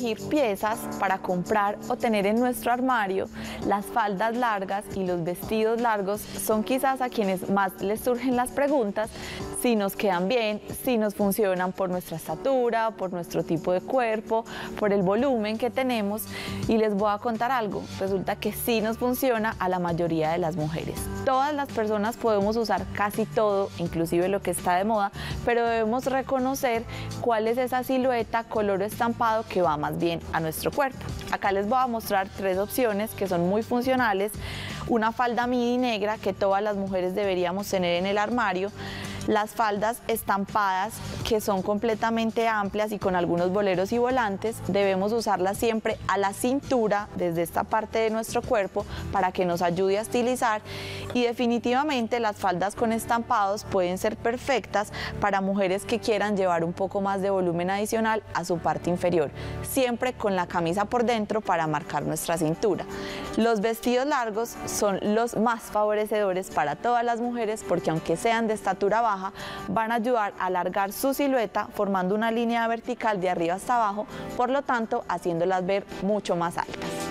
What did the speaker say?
elegir piezas para comprar o tener en nuestro armario, las faldas largas y los vestidos largos son quizás a quienes más les surgen las preguntas si nos quedan bien, si nos funcionan por nuestra estatura, por nuestro tipo de cuerpo, por el volumen que tenemos. Y les voy a contar algo, resulta que sí nos funciona a la mayoría de las mujeres. Todas las personas podemos usar casi todo, inclusive lo que está de moda, pero debemos reconocer cuál es esa silueta, color estampado que va más bien a nuestro cuerpo. Acá les voy a mostrar tres opciones que son muy funcionales. Una falda midi negra que todas las mujeres deberíamos tener en el armario las faldas estampadas que son completamente amplias y con algunos boleros y volantes, debemos usarlas siempre a la cintura desde esta parte de nuestro cuerpo para que nos ayude a estilizar y definitivamente las faldas con estampados pueden ser perfectas para mujeres que quieran llevar un poco más de volumen adicional a su parte inferior, siempre con la camisa por dentro para marcar nuestra cintura. Los vestidos largos son los más favorecedores para todas las mujeres porque aunque sean de estatura baja, van a ayudar a alargar su silueta formando una línea vertical de arriba hasta abajo, por lo tanto haciéndolas ver mucho más altas.